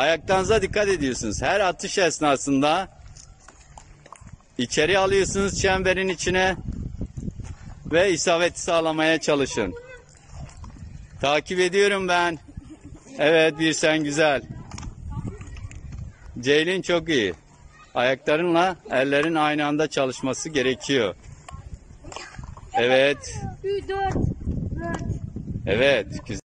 Ayaklarınıza dikkat ediyorsunuz. Her atış esnasında içeri alıyorsunuz çemberin içine ve isabeti sağlamaya çalışın. Takip ediyorum ben. Evet bir sen güzel. Ceylin çok iyi. Ayaklarınla ellerin aynı anda çalışması gerekiyor. Evet. Evet. Güzel.